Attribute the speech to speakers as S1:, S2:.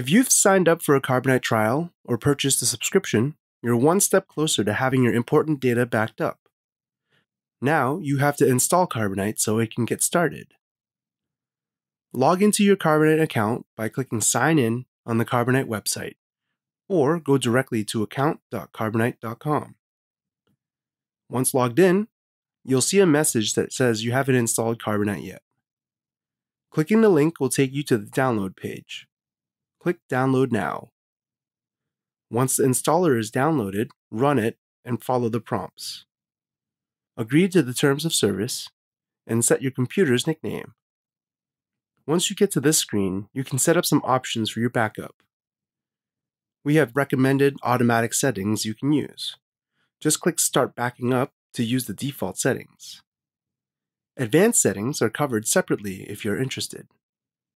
S1: If you've signed up for a Carbonite trial or purchased a subscription, you're one step closer to having your important data backed up. Now you have to install Carbonite so it can get started. Log into your Carbonite account by clicking Sign In on the Carbonite website, or go directly to account.carbonite.com. Once logged in, you'll see a message that says you haven't installed Carbonite yet. Clicking the link will take you to the download page. Click Download Now. Once the installer is downloaded, run it and follow the prompts. Agree to the terms of service and set your computer's nickname. Once you get to this screen, you can set up some options for your backup. We have recommended automatic settings you can use. Just click Start Backing Up to use the default settings. Advanced settings are covered separately if you're interested.